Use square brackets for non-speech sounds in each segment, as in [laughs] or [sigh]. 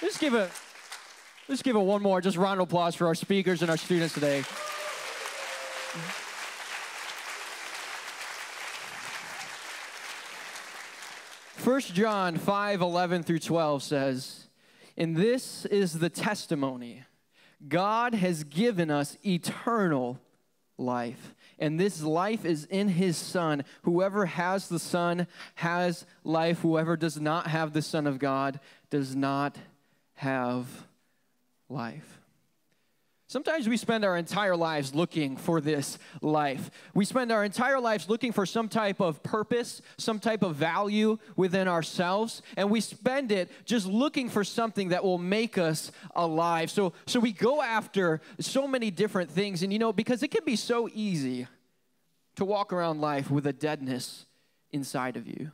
Let's give it. Let's give it one more, just round of applause for our speakers and our students today. First John 5 11 through 12 says, And this is the testimony God has given us eternal life. And this life is in his Son. Whoever has the Son has life. Whoever does not have the Son of God does not have life. Sometimes we spend our entire lives looking for this life. We spend our entire lives looking for some type of purpose, some type of value within ourselves, and we spend it just looking for something that will make us alive. So, so we go after so many different things, and you know, because it can be so easy to walk around life with a deadness inside of you.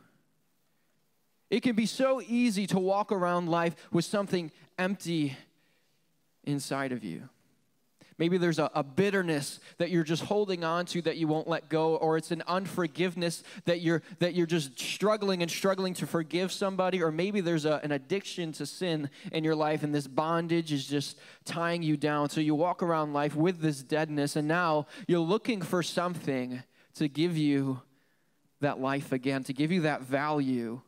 It can be so easy to walk around life with something empty inside of you. Maybe there's a, a, bitterness that you're just holding on to that you won't let go, or it's an unforgiveness that you're that you're just struggling and struggling to forgive somebody, or maybe there's a, an addiction to sin in your life, and this bondage is just tying you down. So you walk around life with this deadness, and now you're looking for something to give you that life again, to give you that value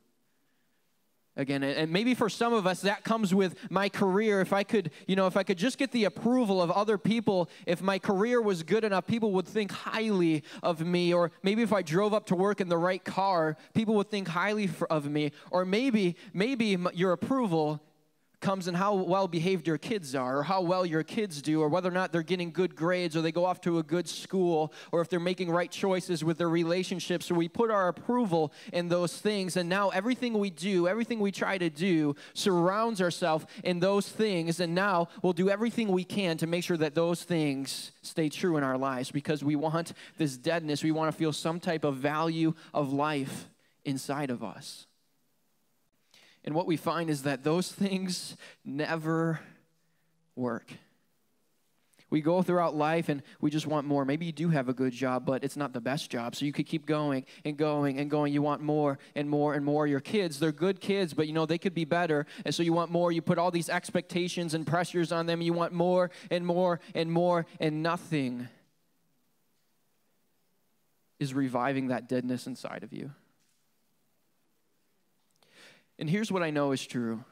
again and maybe for some of us that comes with my career. If i could you know if i could just get the approval of other people if my career was good enough people would think highly of me. Or maybe if i drove up to work in the right car people would think highly of me. Or maybe maybe your approval comes in how well behaved your kids are, or how well your kids do, or whether or not they're getting good grades, or they go off to a good school, or if they're making right choices with their relationships. So we put our approval in those things, and now everything we do, everything we try to do, surrounds ourselves in those things, and now we'll do everything we can to make sure that those things stay true in our lives because we want this deadness. We want to feel some type of value of life inside of us. And what we find is that those things never work. We go throughout life and we just want more. Maybe you do have a good job, but it's not the best job. So you could keep going and going and going. You want more and more and more. Your kids, they're good kids, but you know, they could be better. And so you want more. You put all these expectations and pressures on them. You want more and more and more, and nothing is reviving that deadness inside of you. And here's what I know is true.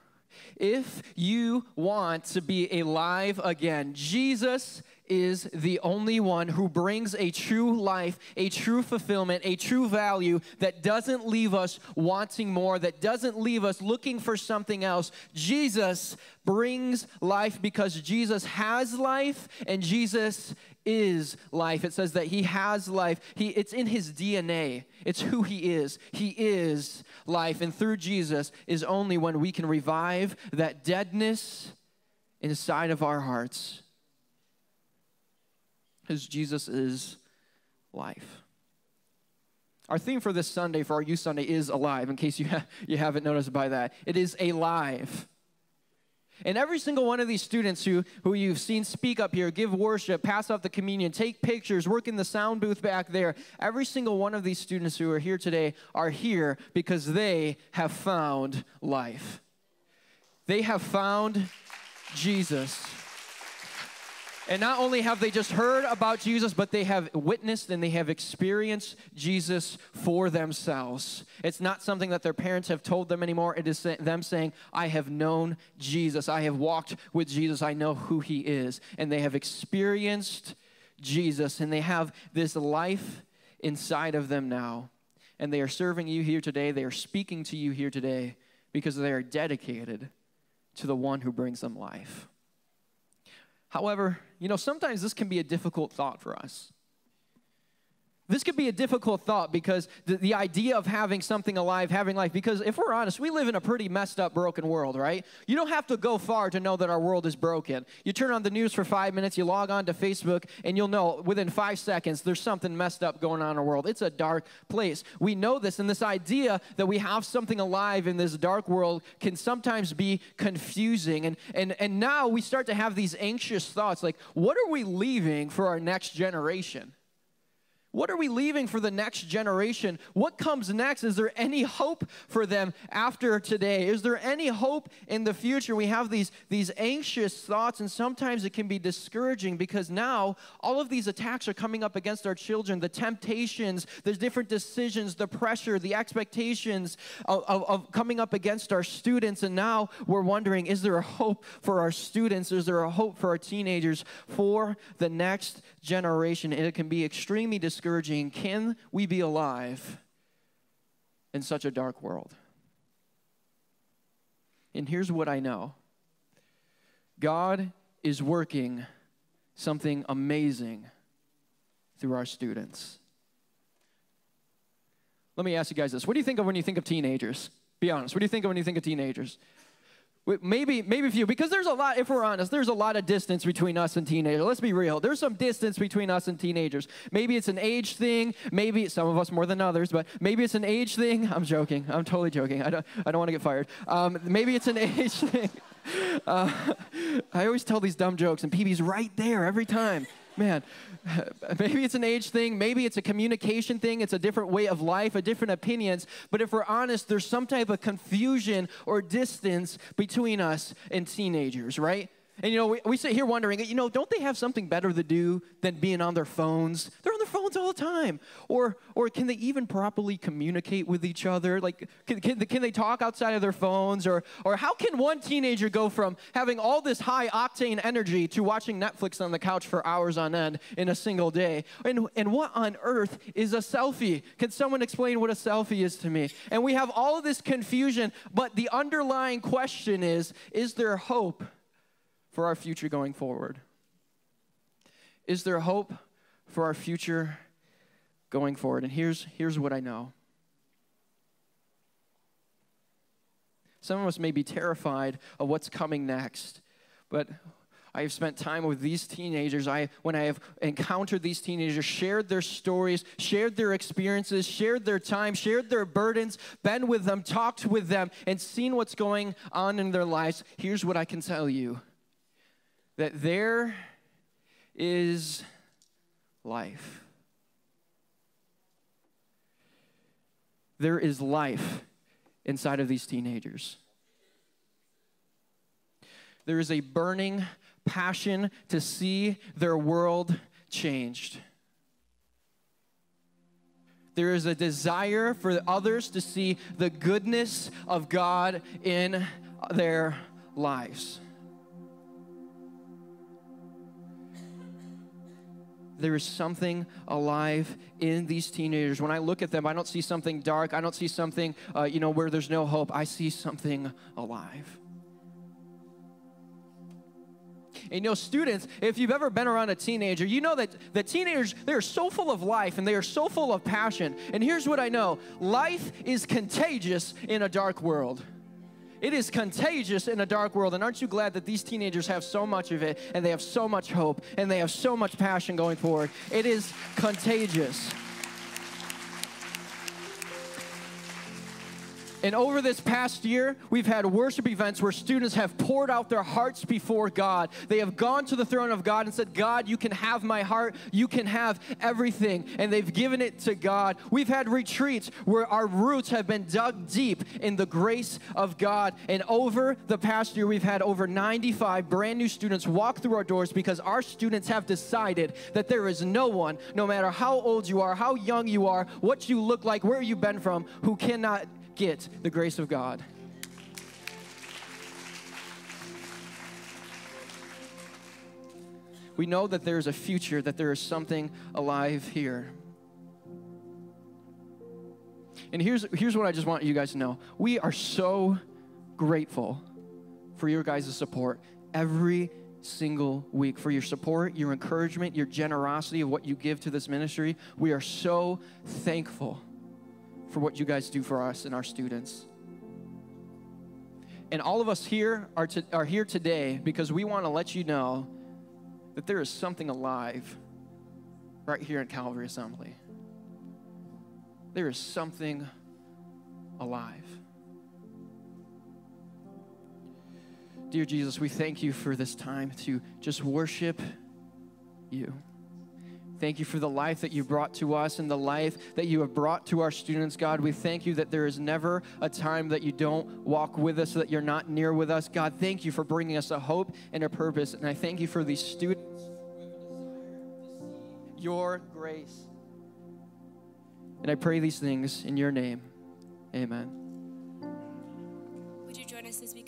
If you want to be alive again, Jesus is the only one who brings a true life, a true fulfillment, a true value that doesn't leave us wanting more, that doesn't leave us looking for something else. Jesus brings life because Jesus has life and Jesus is life. It says that he has life. He, it's in his DNA. It's who he is. He is life. And through Jesus is only when we can revive that deadness inside of our hearts. Because Jesus is life. Our theme for this Sunday, for our Youth Sunday, is alive, in case you, ha- [laughs] you haven't noticed by that. It is alive. And every single one of these students who, who you've seen speak up here, give worship, pass out the communion, take pictures, work in the sound booth back there, every single one of these students who are here today are here because they have found life. They have found Jesus. And not only have they just heard about Jesus, but they have witnessed and they have experienced Jesus for themselves. It's not something that their parents have told them anymore. It is them saying, I have known Jesus. I have walked with Jesus. I know who he is. And they have experienced Jesus and they have this life inside of them now. And they are serving you here today. They are speaking to you here today because they are dedicated to the one who brings them life. However, you know, sometimes this can be a difficult thought for us. This could be a difficult thought because the, the idea of having something alive, having life, because if we're honest, we live in a pretty messed up, broken world, right? You don't have to go far to know that our world is broken. You turn on the news for five minutes, you log on to Facebook, and you'll know within five seconds there's something messed up going on in our world. It's a dark place. We know this, and this idea that we have something alive in this dark world can sometimes be confusing. And, and, and now we start to have these anxious thoughts like, what are we leaving for our next generation? What are we leaving for the next generation? What comes next? Is there any hope for them after today? Is there any hope in the future? We have these, these anxious thoughts, and sometimes it can be discouraging because now all of these attacks are coming up against our children the temptations, the different decisions, the pressure, the expectations of, of, of coming up against our students. And now we're wondering is there a hope for our students? Is there a hope for our teenagers for the next generation? And it can be extremely discouraging discouraging. Can we be alive in such a dark world? And here's what I know God is working something amazing through our students. Let me ask you guys this. What do you think of when you think of teenagers? Be honest. What do you think of when you think of teenagers? Maybe, maybe a few, because there's a lot, if we're honest, there's a lot of distance between us and teenagers. Let's be real. There's some distance between us and teenagers. Maybe it's an age thing. Maybe some of us more than others, but maybe it's an age thing. [laughs] I'm joking. I'm totally joking. I don't, I don't want to get fired. Um, maybe it's an [laughs] age thing. Uh, [laughs] I always tell these dumb jokes, and PB's right there every time man, [laughs] maybe it's an age thing, maybe it's a communication thing, it's a different way of life, a different opinions. But if we're honest, there's some type of confusion or distance between us and teenagers, right? And you know, we, we sit here wondering, you know, don't they have something better to do than being on their phones? They're on their phones all the time. Or, or can they even properly communicate with each other? Like, can, can, can they talk outside of their phones? Or, or how can one teenager go from having all this high octane energy to watching Netflix on the couch for hours on end in a single day? And, and what on earth is a selfie? Can someone explain what a selfie is to me? And we have all of this confusion, but the underlying question is is there hope? For our future going forward? Is there hope for our future going forward? And here's, here's what I know. Some of us may be terrified of what's coming next, but I have spent time with these teenagers. I, when I have encountered these teenagers, shared their stories, shared their experiences, shared their time, shared their burdens, been with them, talked with them, and seen what's going on in their lives. Here's what I can tell you that there is life. There is life inside of these teenagers. There is a burning passion to see their world changed. There is a desire for others to see the goodness of God in their lives. There is something alive in these teenagers. When I look at them, I don't see something dark. I don't see something, uh, you know, where there's no hope. I see something alive. And you know, students, if you've ever been around a teenager, you know that, the teenagers, they are so full of life and they are so full of passion. And here's what I know life is contagious in a dark world. It is contagious in a dark world. And aren't you glad that these teenagers have so much of it and they have so much hope and they have so much passion going forward? It is contagious. And over this past year, we've had worship events where students have poured out their hearts before God. They have gone to the throne of God and said, God, you can have my heart. You can have everything. And they've given it to God. We've had retreats where our roots have been dug deep in the grace of God. And over the past year, we've had over 95 brand new students walk through our doors because our students have decided that there is no one, no matter how old you are, how young you are, what you look like, where you've been from, who cannot get the grace of God. We know that there's a future, that there is something alive here. And here's, here's what I just want you guys to know we are so grateful for your guys' support every single week, for your support, your encouragement, your generosity of what you give to this ministry. We are so thankful for what you guys do for us and our students. And all of us here are, to, are here today because we want to let you know that there is something alive right here at Calvary Assembly. There is something alive. Dear Jesus, we thank you for this time to just worship you. Thank you for the life that you brought to us and the life that you have brought to our students, God. We thank you that there is never a time that you don't walk with us, that you're not near with us. God, thank you for bringing us a hope and a purpose. And I thank you for these students your grace. And I pray these things in your name. Amen. Would you join us as we?